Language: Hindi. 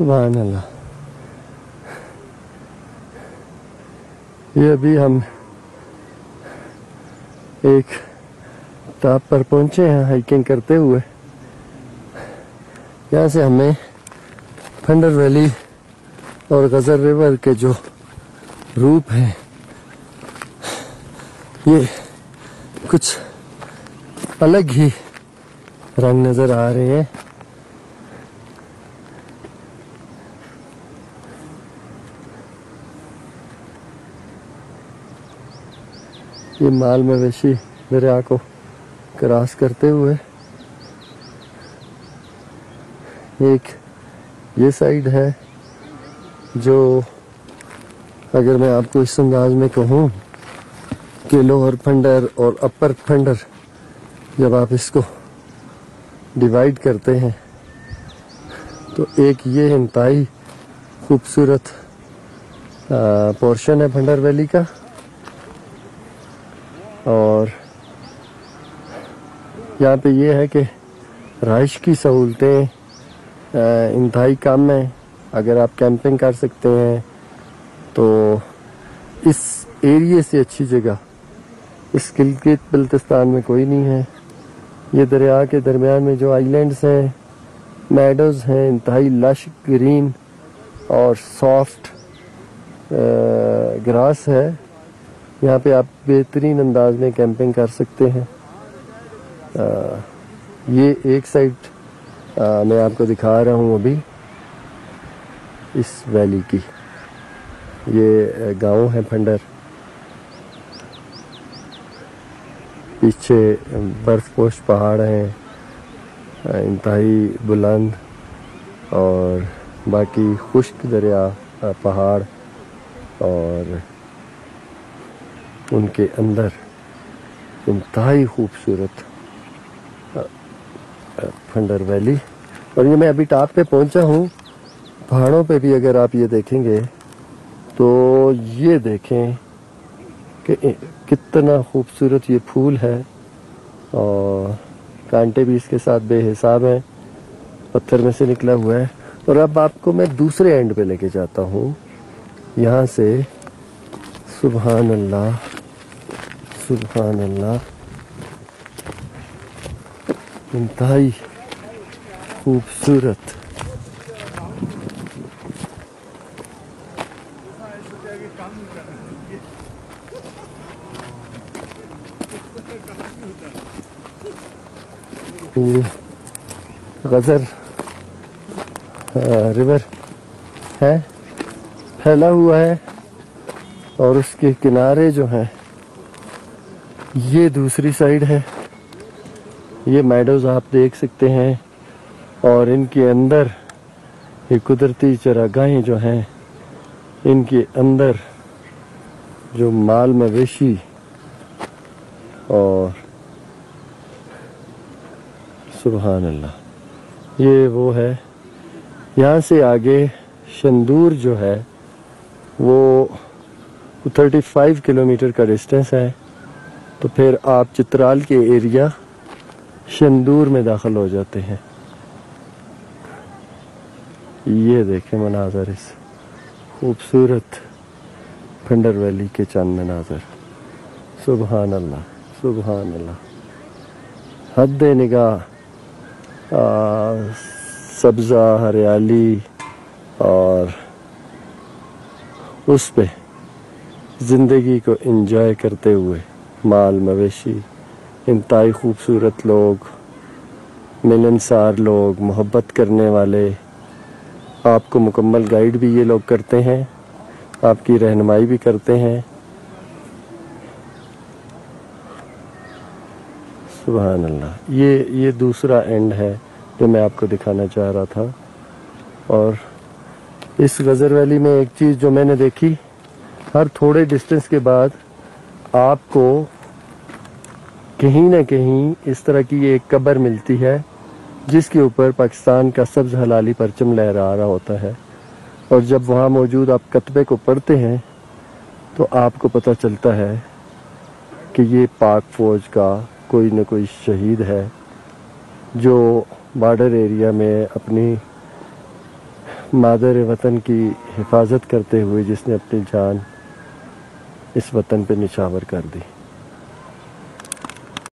सुबह अल्लाह ये अभी हम एक टाप पर पहुँचे हैं हाइकिंग करते हुए। यहाँ से हमें फंडर वैली और गजर रिवर के जो रूप हैं, ये कुछ अलग ही रंग नज़र आ रहे हैं। ये माल मवेशी दरिया को क्रॉस करते हुए एक, ये साइड है जो अगर मैं आपको इस अंदाज में कहूँ कि लोअर फंडर और अपर फंडर जब आप इसको डिवाइड करते हैं तो एक ये इंतहाई खूबसूरत पोर्शन है फंडर वैली का। और यहाँ पे ये है कि रहाइश की सहूलतें इंतहाई कम है। अगर आप कैंपिंग कर सकते हैं तो इस एरिए से अच्छी जगह, इस गिलगित बल्तिस्तान में कोई नहीं है। ये दरिया के दरमियान में जो आइलैंड्स हैं, मेडोज हैं, इंतहाई लश, ग्रीन और सॉफ्ट ग्रास है। यहाँ पे आप बेहतरीन अंदाज में कैंपिंग कर सकते हैं। आ, ये एक साइड मैं आपको दिखा रहा हूँ अभी इस वैली की। ये गाँव है फंडर पीछे बर्फ़ पोश पहाड़ हैं इंतहाई बुलंद और बाकी खुश्क दरिया पहाड़ और उनके अंदर इंतहाई खूबसूरत फंडर वैली। और ये मैं अभी टॉप पे पहुँचा हूँ। पहाड़ों पे भी अगर आप ये देखेंगे तो ये देखें कि कितना खूबसूरत ये फूल है। और कांटे भी इसके साथ बेहिसाब हैं, पत्थर में से निकला हुआ है। और अब आपको मैं दूसरे एंड पे लेके जाता हूँ। यहाँ से सुबहान अल्लाह अल्लाह इंतहाई खूबसूरत गजर रिवर है फैला हुआ है और उसके किनारे जो हैं ये दूसरी साइड है। ये मेडोज आप देख सकते हैं और इनके अंदर ये कुदरती चरागाहें जो हैं, इनके अंदर जो माल मवेशी और सुबहान अल्लाह ये वो है। यहाँ से आगे शंदूर जो है, वो 35 किलोमीटर का डिस्टेंस है। तो फिर आप चित्राल के एरिया शंदूर में दाखिल हो जाते हैं। ये देखें मनाजर इस खूबसूरत फंडर वैली के चंद मनाजर। सुबहान अल्लाह सुबहान अल्लाह हद निगाह सब्ज़ा, हरियाली और उस पे ज़िंदगी को एंजॉय करते हुए माल मवेशी इंतहाई खूबसूरत लोग, मिलनसार लोग, मोहब्बत करने वाले। आपको मुकम्मल गाइड भी ये लोग करते हैं, आपकी रहनमाई भी करते हैं। सुबह अल्लाह ये ये दूसरा एंड है जो मैं आपको दिखाना चाह रहा था। और इस गज़र वैली में एक चीज़ जो मैंने देखी, हर थोड़े डिस्टेंस के बाद आपको कहीं ना कहीं इस तरह की एक कब्र मिलती है, जिसके ऊपर पाकिस्तान का सब्ज हलाली परचम लहरा रहा होता है। और जब वहाँ मौजूद आप कतबे को पढ़ते हैं तो आपको पता चलता है कि ये पाक फौज का कोई न कोई शहीद है, जो बॉर्डर एरिया में अपनी मादर वतन की हिफाजत करते हुए जिसने अपनी जान इस वतन पे निछावर कर दी।